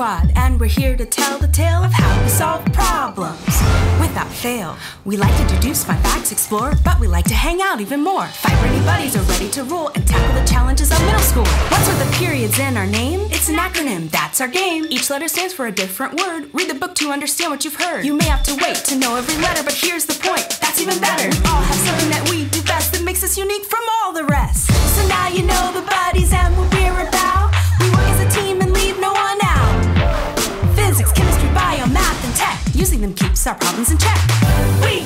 Squad, and we're here to tell the tale of how we solve problems without fail. We like to deduce, find facts, explore, but we like to hang out even more. Fight ready buddies are ready to rule and tackle the challenges of middle school. What's with the periods in our name? It's an acronym, that's our game. Each letter stands for a different word. Read the book to understand what you've heard. You may have to wait to know every letter, but here's the point. That's even better. We all have something that we do best that makes us unique from all the rest. Using them keeps our problems in check. We